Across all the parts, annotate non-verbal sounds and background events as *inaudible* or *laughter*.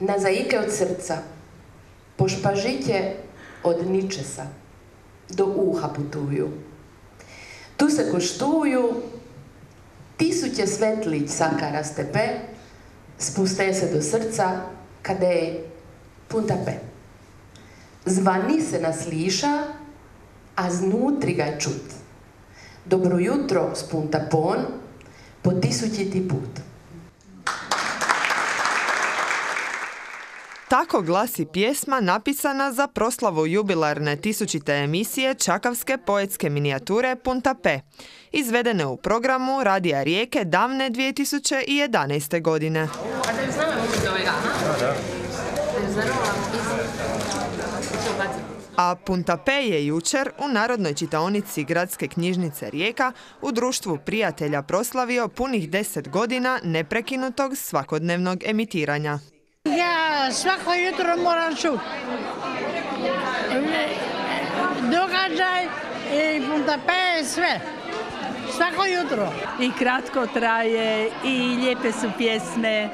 na zaike od srca, po špažitje od ničesa, do uha putuju. Tu se koštuju tisuće svetlić sakara stepe, spuste se do srca, kada je punta pe. Zvani se nas liša, a znutri ga čut. Dobro jutro s punta pon, po tisućiti put. Tako glasi pjesma napisana za proslavu jubilarne tisućite emisije Čakavske poetske minijature Punta P, izvedene u programu Radija Rijeke davne 2011. godine. A Punta P je jučer u Narodnoj čitaonici Gradske knjižnice Rijeka u društvu prijatelja proslavio punih deset godina neprekinutog svakodnevnog emitiranja. Svako jutro moram čuti. Događaj i puntape, sve. Svako jutro. I kratko traje i lijepe su pjesme.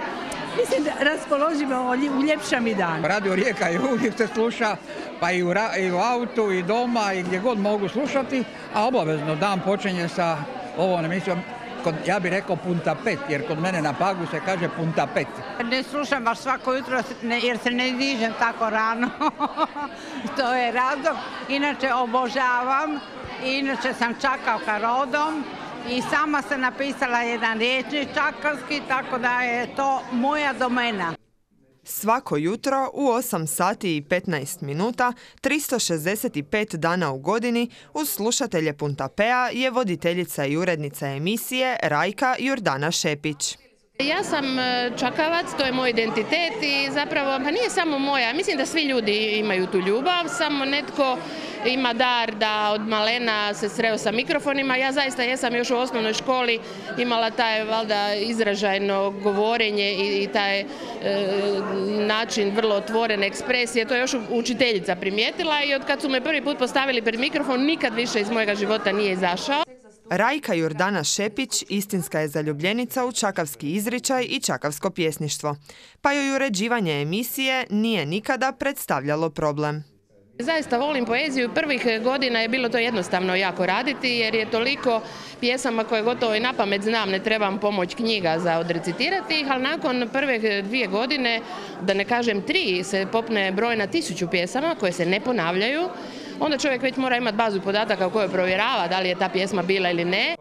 Mislim da raspoložimo, uljepša mi dan. Radio Rijeka je uvijek se sluša, pa i u, i u autu i doma i gdje god mogu slušati, a obavezno dan počinje sa ovom emisijom ja bih rekao punta pet, jer kod mene na Pagu se kaže punta pet. Ne slušam baš svako jutro jer se ne dižem tako rano. *laughs* to je razlog. Inače obožavam, inače sam čakavka rodom i sama sam napisala jedan riječni čakavski, tako da je to moja domena. Svako jutro u 8 sati i 15 minuta, 365 dana u godini, uz slušatelje Puntapea je voditeljica i urednica emisije Rajka Jordana Šepić. Ja sam e, čakavac, to je moj identitet i zapravo pa nije samo moja, mislim da svi ljudi imaju tu ljubav, samo netko ima dar da od malena se sreo sa mikrofonima. Ja zaista jesam još u osnovnoj školi imala taj valjda izražajno govorenje i, taj e, način vrlo otvorene ekspresije. To je još učiteljica primijetila i od kad su me prvi put postavili pred mikrofon nikad više iz mojega života nije izašao. Rajka Jordana Šepić istinska je zaljubljenica u čakavski izričaj i čakavsko pjesništvo, pa joj uređivanje emisije nije nikada predstavljalo problem. Zaista volim poeziju. Prvih godina je bilo to jednostavno jako raditi jer je toliko pjesama koje gotovo i na pamet znam, ne trebam pomoć knjiga za odrecitirati ih, ali nakon prve dvije godine, da ne kažem tri, se popne broj na tisuću pjesama koje se ne ponavljaju onda čovjek već mora imati bazu podataka u kojoj provjerava da li je ta pjesma bila ili ne.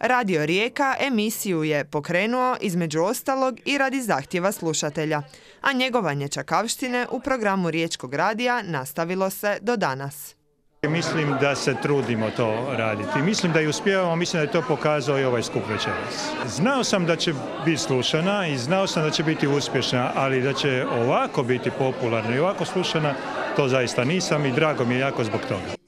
Radio Rijeka emisiju je pokrenuo između ostalog i radi zahtjeva slušatelja, a njegovanje čakavštine u programu Riječkog radija nastavilo se do danas. Mislim da se trudimo to raditi. Mislim da i uspijevamo, mislim da je to pokazao i ovaj skup večeras. Znao sam da će biti slušana i znao sam da će biti uspješna, ali da će ovako biti popularna i ovako slušana, to zaista nisam i drago mi je jako zbog toga.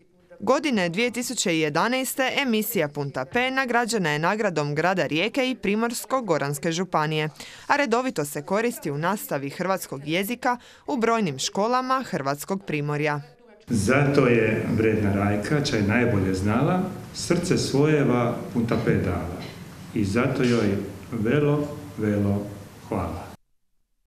Godine 2011. emisija Punta P nagrađena je nagradom grada Rijeke i Primorsko-Goranske županije, a redovito se koristi u nastavi hrvatskog jezika u brojnim školama Hrvatskog primorja. Zato je vredna Rajka, čaj najbolje znala, srce svojeva punta pedala. I zato joj velo, velo hvala.